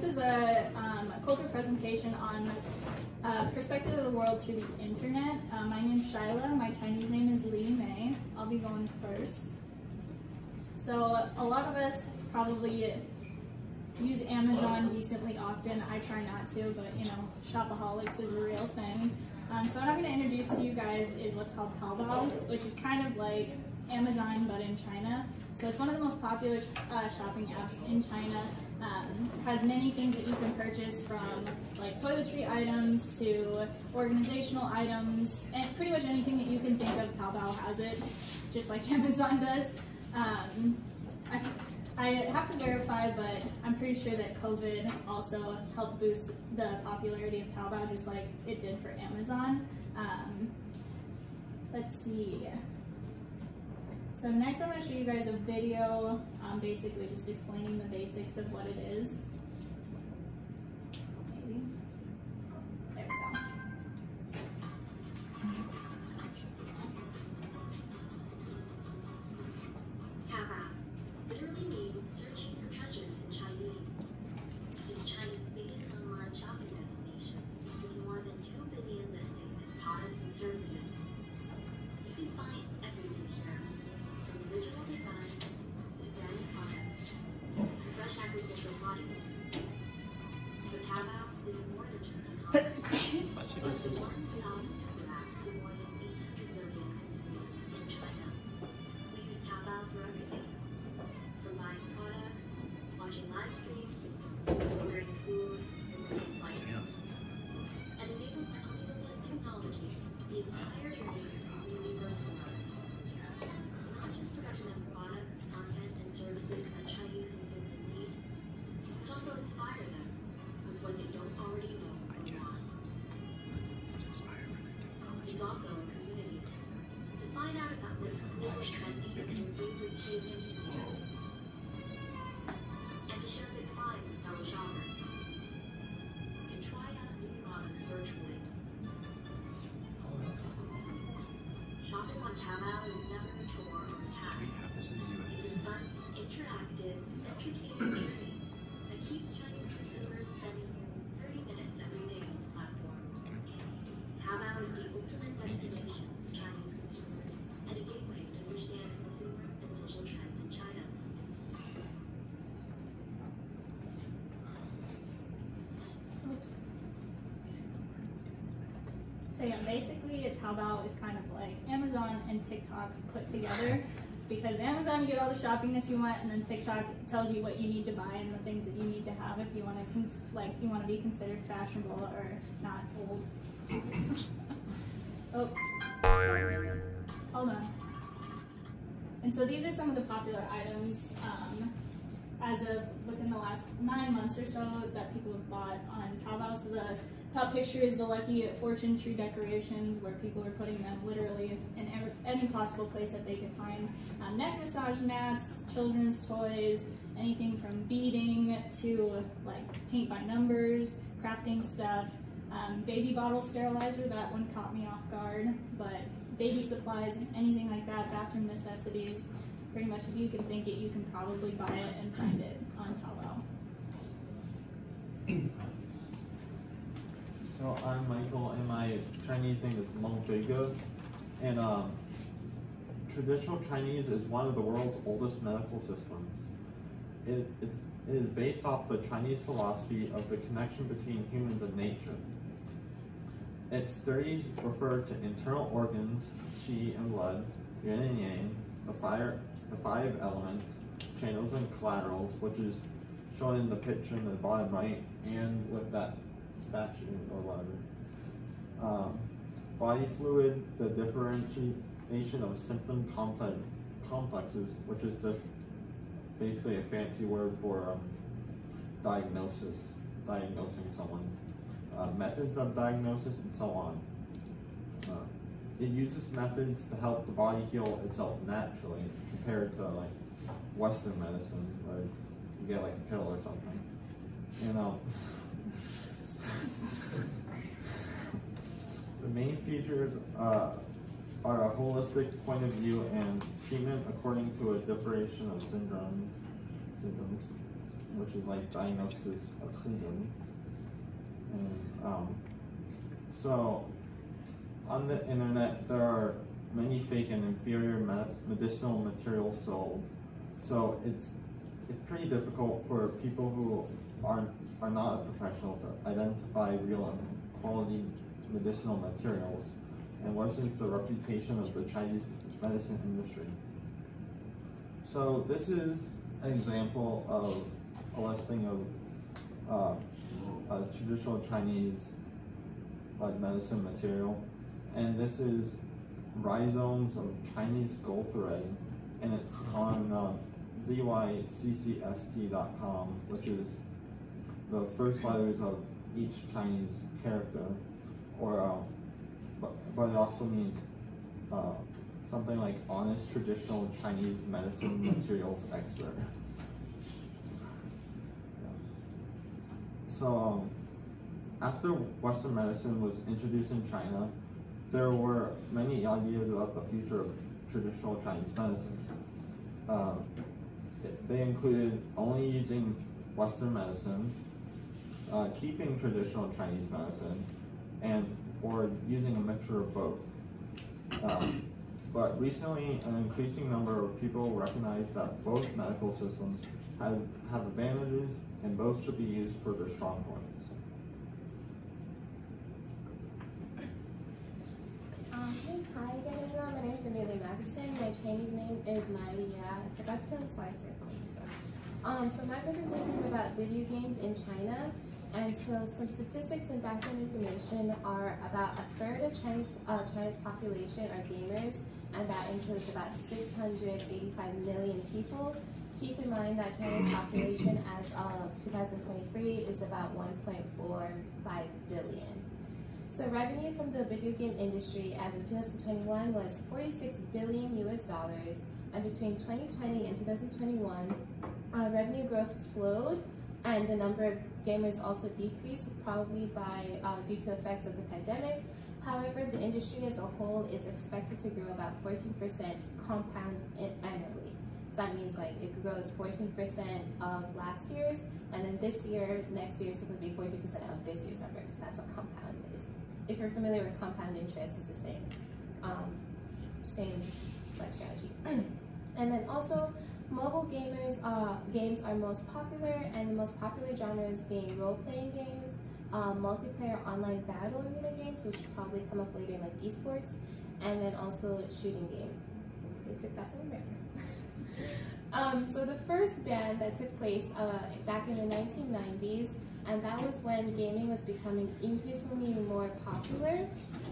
this is a, um, a cultural presentation on uh, perspective of the world through the internet. Uh, my name is Shyla. My Chinese name is Li Mei. I'll be going first. So a lot of us probably use Amazon decently often. I try not to, but you know, shopaholics is a real thing. Um, so what I'm going to introduce to you guys is what's called Taobao, which is kind of like Amazon but in China. So it's one of the most popular uh, shopping apps in China. Um, has many things that you can purchase from like toiletry items to organizational items and pretty much anything that you can think of Taobao has it, just like Amazon does. Um, I, I have to verify, but I'm pretty sure that COVID also helped boost the popularity of Taobao just like it did for Amazon. Um, let's see. So next I'm going to show you guys a video, um, basically just explaining the basics of what it is. There we go. Taobao literally means searching for treasures in Chinese. It's China's biggest online shopping destination, with more than 2 billion listings of products and services. Basically Taobao is kind of like Amazon and TikTok put together because Amazon you get all the shopping that you want and then TikTok tells you what you need to buy and the things that you need to have if you want to like you want to be considered fashionable or not old. oh. Hold on. And so these are some of the popular items um, as of within the last nine months or so that people have bought on Taobao. So the top picture is the Lucky Fortune Tree decorations where people are putting them literally in every, any possible place that they can find. Um, neck massage mats, children's toys, anything from beading to like paint by numbers, crafting stuff, um, baby bottle sterilizer, that one caught me off guard, but baby supplies, anything like that, bathroom necessities, pretty much if you can think it, you can probably buy it and find it on Taobao. So I'm Michael, and my Chinese name is Meng Feige. And um, traditional Chinese is one of the world's oldest medical systems. It, it is based off the Chinese philosophy of the connection between humans and nature. Its theories refer to internal organs, qi and blood, yin and yang, the fire, the five elements, channels and collaterals, which is shown in the picture in the bottom right, and with that statue or whatever. Um, body fluid, the differentiation of symptom complex, complexes, which is just basically a fancy word for um, diagnosis, diagnosing someone. Uh, methods of diagnosis and so on. Uh, it uses methods to help the body heal itself naturally compared to like Western medicine where you get like a pill or something. You know. main features uh, are a holistic point of view and treatment according to a differentiation of syndromes. syndromes. which is like diagnosis of syndrome. And um, so on the internet, there are many fake and inferior medicinal materials sold. So it's it's pretty difficult for people who aren't are not a professional to identify real and quality medicinal materials and worsens the reputation of the Chinese medicine industry. So this is an example of a listing of uh, a traditional Chinese like medicine material. And this is rhizomes of Chinese gold thread, and it's on uh, zyccst.com, which is the first letters of each Chinese character, or uh, but, but it also means uh, something like honest traditional Chinese medicine materials expert. So um, after Western medicine was introduced in China, there were many ideas about the future of traditional Chinese medicine. Uh, they included only using Western medicine, uh, keeping traditional Chinese medicine, and or using a mixture of both. Um, but recently, an increasing number of people recognize that both medical systems have, have advantages and both should be used for their strong points. Um, hey, hi again everyone, my name is Amelia Matheson. My Chinese name is Miley. Yeah, I forgot to put on the slides here. Um, so my presentation is about video games in China. And so some statistics and background information are about a third of Chinese uh, China's population are gamers, and that includes about 685 million people. Keep in mind that China's population as of 2023 is about 1.45 billion. So revenue from the video game industry as of 2021 was 46 billion US dollars, and between 2020 and 2021, uh, revenue growth slowed and the number of gamers also decreased, probably by uh, due to effects of the pandemic. However, the industry as a whole is expected to grow about 14% compound annually. So that means like it grows 14% of last year's, and then this year, next year is supposed to be 40% of this year's numbers. That's what compound is. If you're familiar with compound interest, it's the same, um, same like strategy. and then also, Mobile gamers uh, games are most popular, and the most popular genres being role-playing games, um, multiplayer online battle arena games, which probably come up later, in like esports, and then also shooting games. They took that from America. um, so the first ban that took place uh, back in the 1990s, and that was when gaming was becoming increasingly more popular,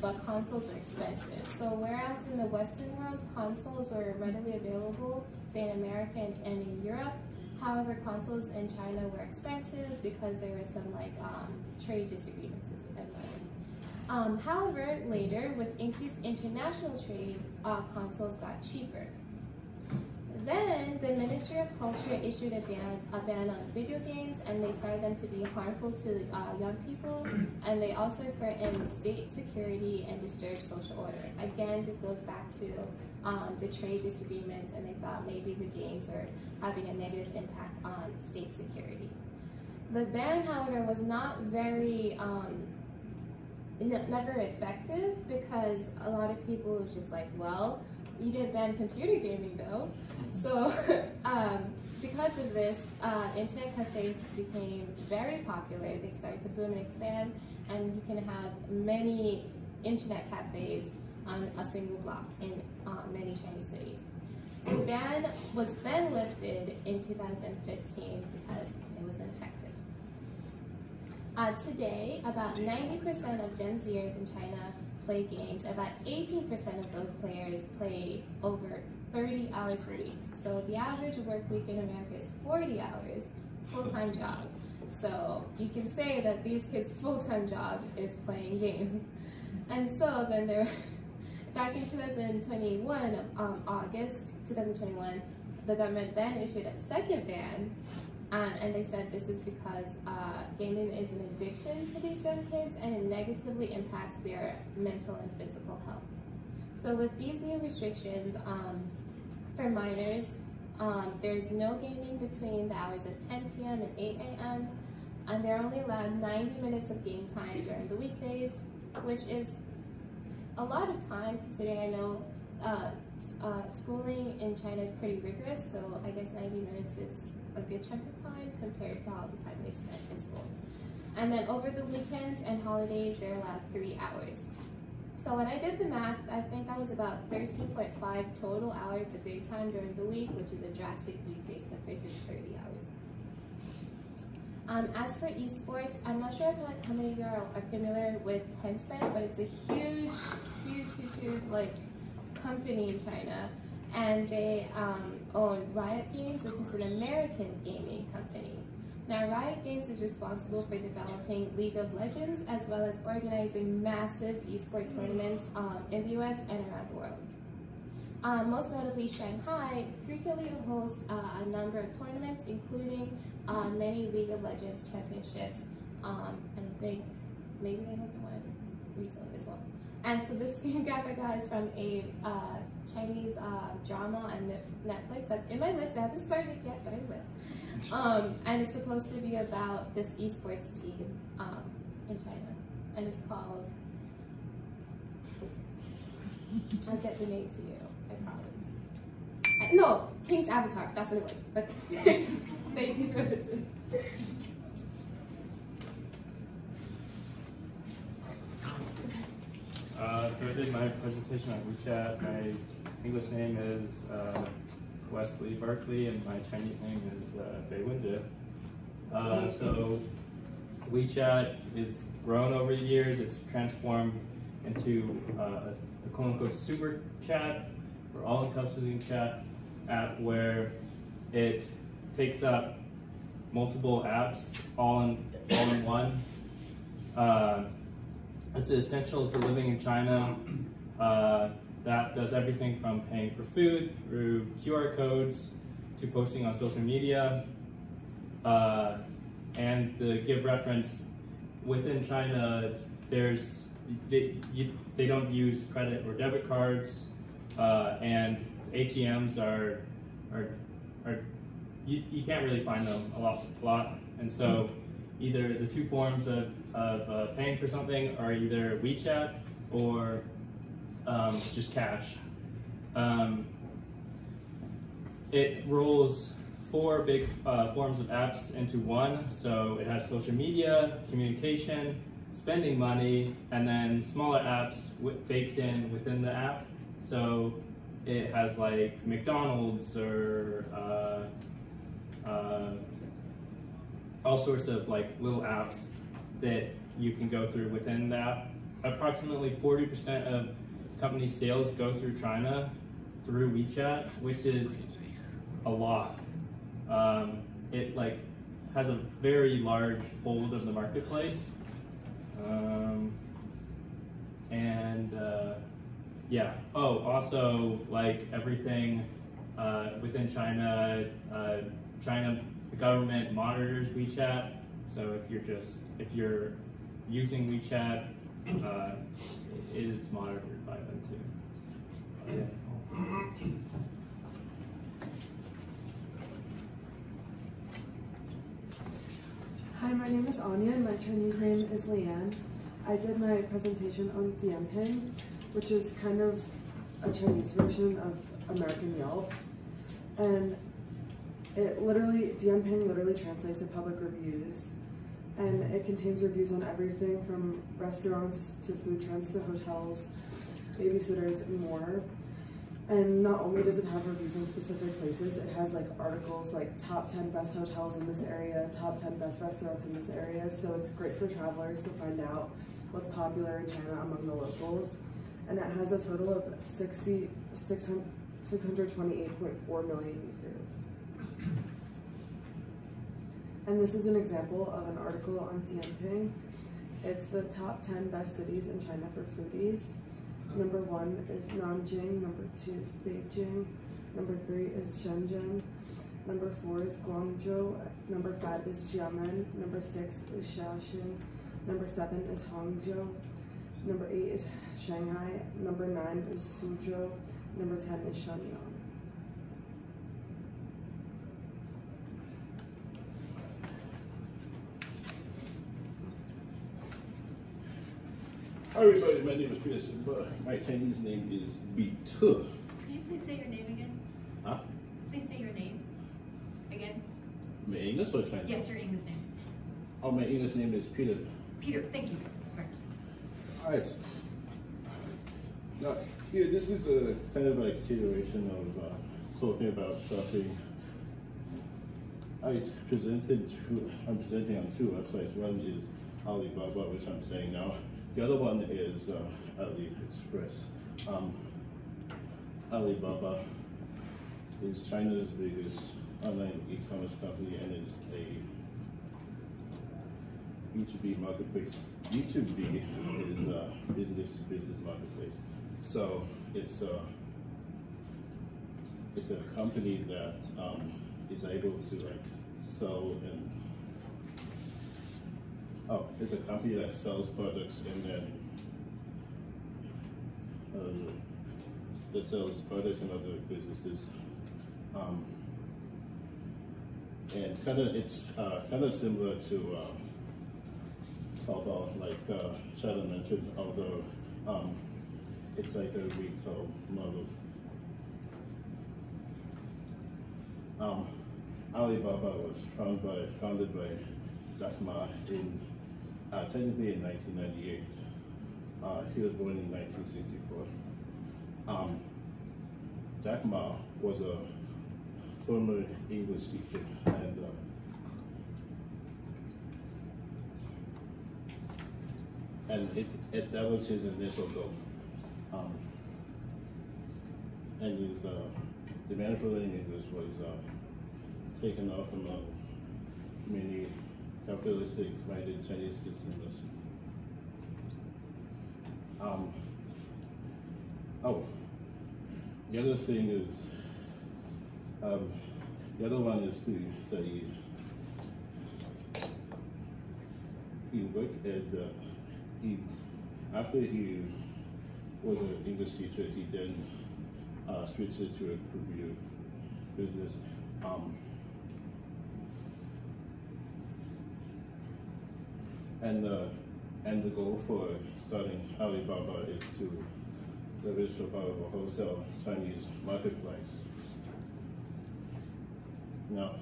but consoles are expensive. So whereas in the Western world, consoles were readily available, say in America and, in Europe, however, consoles in China were expensive because there were some like um, trade disagreements as well. Um, however, later, with increased international trade, uh, consoles got cheaper. Then the Ministry of Culture issued a ban, a ban on video games and they cited them to be harmful to uh, young people and they also threatened state security and disturbed social order. Again, this goes back to um, the trade disagreements and they thought maybe the games are having a negative impact on state security. The ban, however, was not very, um, never effective because a lot of people were just like, well, you didn't ban computer gaming though. So um, because of this, uh, internet cafes became very popular. They started to boom and expand, and you can have many internet cafes on a single block in uh, many Chinese cities. So the ban was then lifted in 2015 because it was ineffective. Uh, today, about 90% of Gen Zers in China play games. About 18% of those players play over 30 hours a week. So the average work week in America is 40 hours, full-time job. So you can say that these kids' full-time job is playing games. And so then there, back in 2021, um, August 2021, the government then issued a second ban um, and they said this is because uh, gaming is an addiction for these young kids and it negatively impacts their mental and physical health. So with these new restrictions um, for minors, Um, there's no gaming between the hours of 10 p.m. and 8 a.m. And they're only allowed 90 minutes of game time during the weekdays, which is a lot of time considering I know uh, uh, schooling in China is pretty rigorous, so I guess 90 minutes is a good chunk of time compared to all the time they spent in school. And then over the weekends and holidays, they're allowed three hours. So when I did the math, I think that was about 13.5 total hours of game time during the week, which is a drastic decrease compared to the 30 hours. Um, as for esports, I'm not sure if, how many of you are, are familiar with Tencent, but it's a huge, huge, huge, huge like company in China, and they um, own Riot Games, which is an American gaming company. Now, Riot Games is responsible for developing League of Legends as well as organizing massive esports tournaments um, in the US and around the world. Um, most notably, Shanghai frequently hosts uh, a number of tournaments, including uh, many League of Legends championships, um, and think maybe they hosted one recently as well. And so this screen grab I got is from a uh, Chinese uh, drama on Netflix that's in my list. I haven't started it yet, but I will. Um, and it's supposed to be about this esports team um, in China. And it's called, I'll get the name to you, I promise. I, no, King's Avatar, that's what it was. Okay. Thank you for listening. Uh, so I did my presentation on WeChat. My English name is uh, Wesley Barkley, and my Chinese name is uh, Bei Wenjie. Uh, so WeChat is grown over the years. It's transformed into uh, a, a quote-unquote super chat or all-encompassing chat app where it takes up multiple apps all in all in one. It's essential to living in China. Uh, that does everything from paying for food through QR codes to posting on social media. Uh, and to give reference, within China, there's they, you, they don't use credit or debit cards, uh, and ATMs are are are you, you can't really find them a lot, a lot. And so either the two forms of, of uh, paying for something are either WeChat or um, just cash. Um, it rolls four big uh, forms of apps into one. So it has social media, communication, spending money, and then smaller apps baked in within the app. So it has like McDonald's or uh, uh, all sorts of like little apps that you can go through within that. Approximately 40% of company sales go through China through WeChat, which is a lot. Um, it like has a very large hold of the marketplace. Um, and uh, yeah, oh, also like everything uh, within China, uh, China, the government monitors WeChat. So if you're just, if you're using WeChat, uh, it is monitored by them too. Hi, my name is Anya and my Chinese name is Leanne. I did my presentation on Dianping, which is kind of a Chinese version of American Yelp. And it literally, Dianping literally translates to public reviews and it contains reviews on everything from restaurants to food trends to hotels, babysitters, and more. And not only does it have reviews on specific places, it has like articles like top 10 best hotels in this area, top 10 best restaurants in this area. So it's great for travelers to find out what's popular in China among the locals. And it has a total of 60, 628.4 million users. And this is an example of an article on Dianping. It's the top 10 best cities in China for foodies. Number one is Nanjing, number two is Beijing, number three is Shenzhen, number four is Guangzhou, number five is Xiamen, number six is Shaoxing, number seven is Hangzhou, number eight is Shanghai, number nine is Suzhou, number 10 is Shenyang. Hi everybody, my name is Peter Simba. My Chinese name is Bi Te. Can you please say your name again? Huh? Please say your name again. My English or Chinese? Yes, your English name. Oh, my English name is Peter. Peter, thank you. Sorry. Alright. Now, here, this is a kind of a continuation of uh, talking about shopping. I presented two, I'm presenting on two websites. One is Alibaba, which I'm saying now. The other one is uh, AliExpress. Um, Alibaba is China's biggest online e-commerce company and is a B2B marketplace. B2B is uh, business to business marketplace. So it's a it's a company that um, is able to like sell and oh, it's a company that sells products and then uh, that sells products and other businesses. Um, and kind of it's uh, kind of similar to uh, like uh, mentioned, although um, it's like a retail model. Um, Alibaba was founded by, founded by Jack Ma in, uh, technically in 1998. Uh, he was born in 1964. Um, Jack Ma was a former English teacher and uh, and it, that was his initial goal. Um, and his uh, demand for learning English was uh, taken off among many capitalistic-minded Chinese consumers. Um, oh, the other thing is, um, the other one is to, that he, worked at, he, after he was an English teacher, he then uh, switched it to a career of business. Um, and uh, and the goal for starting Alibaba is to leverage about a wholesale Chinese marketplace. Now,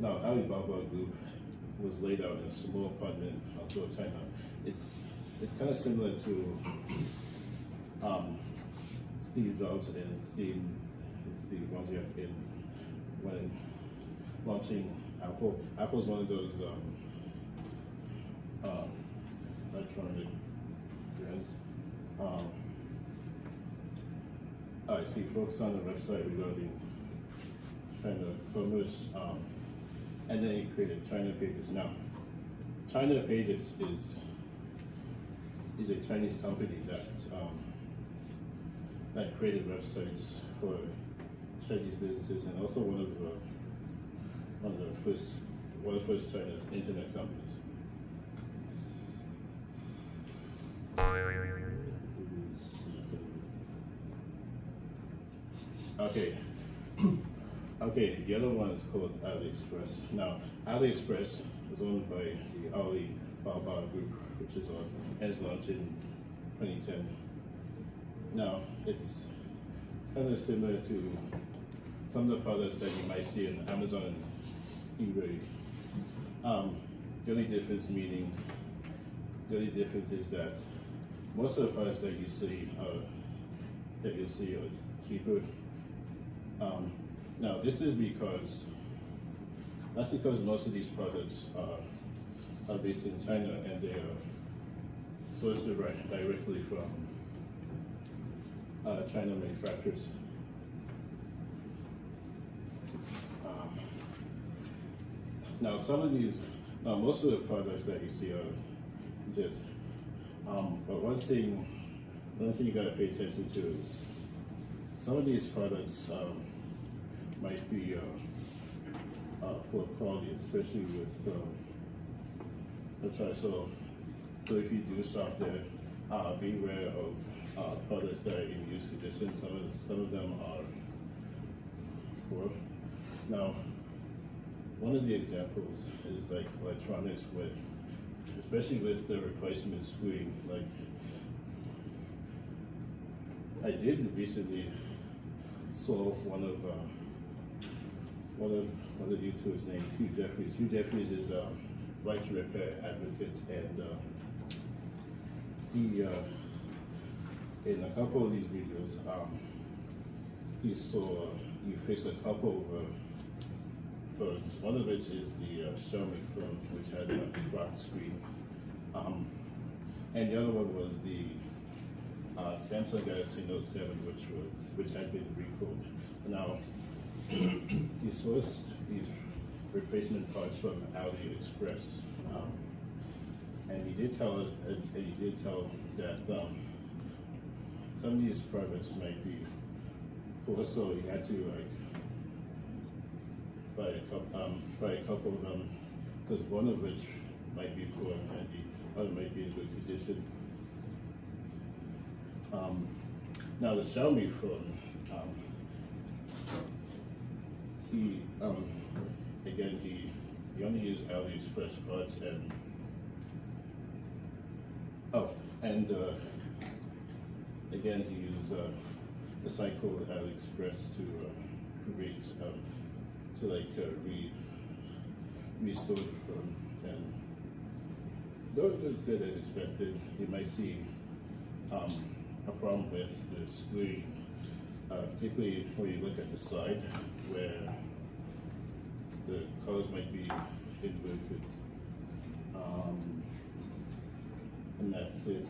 now Alibaba Group was laid out in a small apartment outdoor China. It's it's kind of similar to um, Steve Jobs and Steve Steve Wozniak in when launching Apple. Apple is one of those um, uh, electronic brands. Um, uh, he focused on the website regarding China commerce, um, and then he created China Pages. Now, China Pages is is a Chinese company that um, that created websites for Chinese businesses, and also one of the one of the first one of the first China's internet companies. Okay. Okay, the other one is called AliExpress. Now, AliExpress is owned by the Ali Baba Group, which is on has launched in 2010. Now, it's kind of similar to some of the products that you might see in Amazon and eBay. Um, the only difference meaning, the only difference is that most of the products that you see are, that you'll see are cheaper. Um, now, this is because, that's because most of these products are, are based in China and they are sourced direct, directly from uh, China manufacturers. Um, now, some of these, now most of the products that you see are. Um, but one thing, one thing you gotta pay attention to is some of these products um, might be uh, uh, poor quality, especially with um, try. So, so if you do shop there, uh, beware of uh, products that are in use condition. Some of some of them are poor. Now, one of the examples is like electronics with especially with the replacement screen, like I did recently saw one of uh, one of one of YouTubers named Hugh Jeffreys. Hugh Jeffreys is a right to repair advocate, and uh, he uh, in a couple of these videos, um, he saw he fixed a couple of phones. One of which is the uh, Xiaomi phone, which had a cracked screen, um, and the other one was the uh, Samsung Galaxy Note 7, which was which had been recalled. Now, he sourced these replacement parts from AliExpress, um, and he did tell he did tell that um, some of these products might be poor, so he had to like buy a couple um, buy a couple of them because one of which might be poor and the other might be in good condition. Um, now the Xiaomi phone, um, he um, again he he only used AliExpress parts and oh and uh, again he used uh, a site called AliExpress to uh, create um, to like uh, re restore the phone and though it was good as expected, you might see um, a problem with the screen, uh, particularly when you look at the side where the colors might be inverted. Um, and that's it.